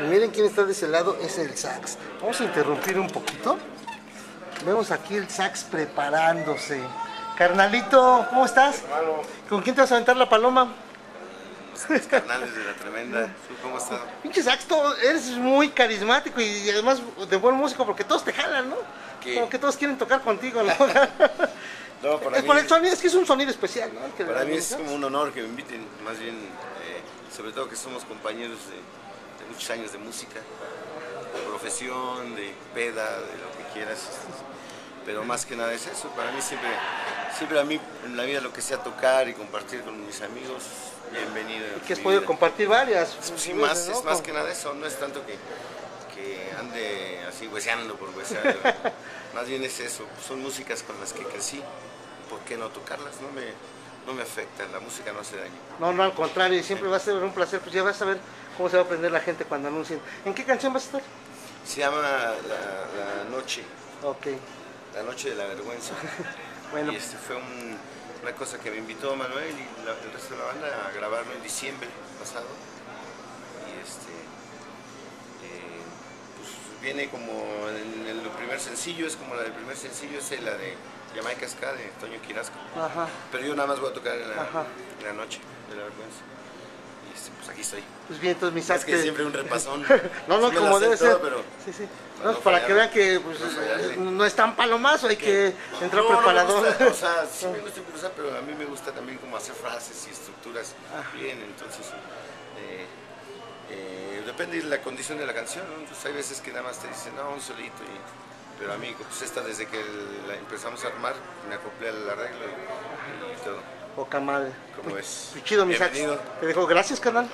Y miren quién está de ese lado, es el sax. Vamos a interrumpir un poquito. Vemos aquí el sax preparándose. Carnalito, ¿cómo estás? ¿Con quién te vas a aventar la paloma? Los carnales de la tremenda. ¿Tú cómo estás? Pinche sax, todo- eres muy carismático y además de buen músico porque todos te jalan, ¿no? ¿Qué? Como que todos quieren tocar contigo, ¿no? No, para es mí, por el sonido, es que es un sonido especial, ¿no? El que para mí es como un honor que me inviten, más bien, eh, sobre todo que somos compañeros de, de muchos años de música, de profesión, de peda, de lo que quieras. Pero más que nada es eso, para mí siempre, siempre a mí en la vida lo que sea tocar y compartir con mis amigos, bienvenido. Y que has podido vida. compartir varias. Sí, veces, más, ¿no? es más que nada eso, no es tanto que, que ande así hueseando por huesear, más bien es eso, son músicas con las que crecí, ¿por qué no tocarlas? No me, no me afecta, la música no hace daño. No, no, al contrario, siempre va a ser un placer, pues ya vas a ver cómo se va a aprender la gente cuando anuncien. ¿En qué canción vas a estar? Se llama La, La Noche, Ok, La Noche de la Vergüenza, bueno, y este fue un- una cosa que me invitó Manuel y la- el resto de la banda a grabarlo en diciembre pasado, y este, eh, pues viene como en el primer sencillo, es como la del primer sencillo, es la de Jamaica Ska de Toño Quirasco. ajá. Pero yo nada más voy a tocar en la, Ajá. en la noche de la vergüenza. Y este, pues aquí estoy. Pues bien, entonces mi sax Es que siempre un repasón. No, no, Sí como debe todo, ser. pero Sí, sí. para No, no para fallar. que vean que pues, No no es tan palomazo, hay que entrar No, no me gusta, o sea, sí me gusta improvisar, pero a mí me gusta también como hacer frases y estructuras bien, entonces eh, eh, depende de la condición de la canción, ¿no? Entonces hay veces que nada más te dicen, no, un solito, y- pero a mí, pues esta desde que la empezamos a armar, me acoplé al arreglo y, y todo, Poca madre. como es. Pues chido, mi sax. Bienvenido. Te dejo, gracias, canal.